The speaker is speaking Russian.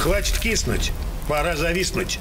Хватит киснуть, пора зависнуть.